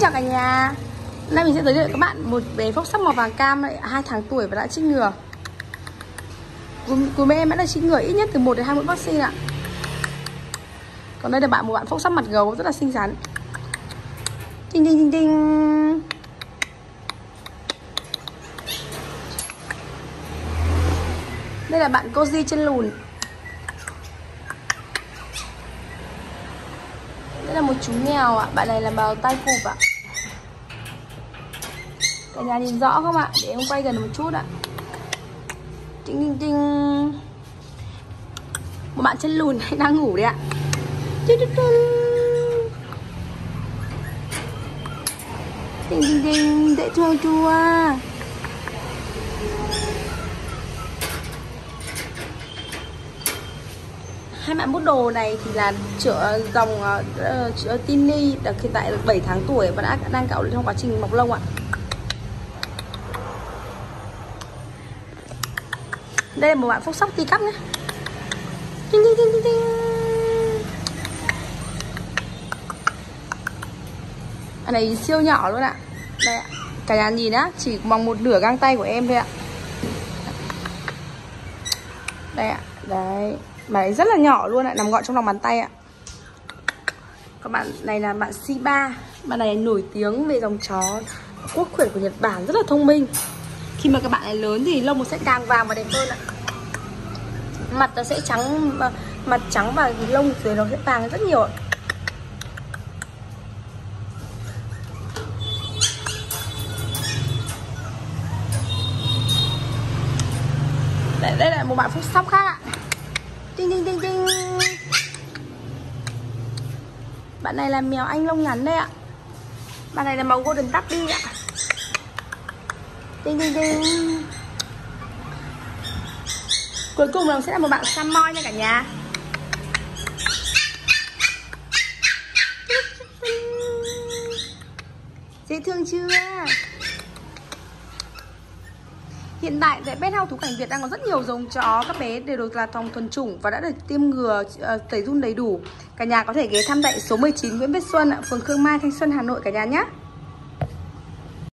chào cả nhà. Hôm nay mình sẽ giới thiệu các bạn một bé phốc sắc màu vàng cam lại 2 tháng tuổi và đã chích ngừa. Của mẹ em đã được chích ngừa ít nhất từ 1 đến 2 mũi vaccine ạ. Còn đây là bạn, một bạn phốc sắc mặt gấu rất là xinh xắn. Đinh đinh đinh đinh Đây là bạn Cozy chân lùn. Đây là một chú mèo ạ. Bạn này là màu tai cụp ạ. Cả nhà nhìn rõ không ạ? Để em quay gần một chút ạ. Tinh tinh tinh Một bạn chân lùn đang ngủ đấy ạ. Tinh tinh tinh Dễ thương chua hai bạn bút đồ này thì là chữa dòng uh, chữa tini được hiện tại được 7 tháng tuổi và đã đang cạo trong quá trình mọc lông ạ. Đây là một bạn phúc sóc ti cắp nhé. Tinh tinh tinh tinh tinh anh này siêu nhỏ luôn ạ. Đây ạ. Cả nhà nhìn á chỉ bằng một nửa găng tay của em thôi ạ. Đây ạ. Đấy. Máy rất là nhỏ luôn ạ, nằm gọn trong lòng bàn tay ạ. Các bạn này là bạn Shiba Bạn này nổi tiếng về dòng chó quốc khuyển của Nhật Bản rất là thông minh. Khi mà các bạn này lớn thì lông nó sẽ càng vàng và đẹp hơn ạ. Mặt nó sẽ trắng Mặt trắng và lông dưới nó sẽ vàng rất nhiều ạ. Đây, đây là một bạn phúc sóc khác ạ. Tinh tinh tinh tinh Bạn này là mèo anh lông ngắn đây ạ. Bạn này là màu golden tabby ạ. Tinh tinh tinh Cuối cùng là sẽ là một bạn Samoy nha cả nhà. Dễ thương chưa? Hiện tại tại Pet House Thú Cảnh Việt đang có rất nhiều giống chó Các bé đều được là phòng thuần chủng và đã được tiêm ngừa uh, tẩy run đầy đủ. Cả nhà có thể ghé thăm tại số 19 Nguyễn Viết Xuân, phường Khương Mai, Thanh Xuân, Hà Nội cả nhà nhé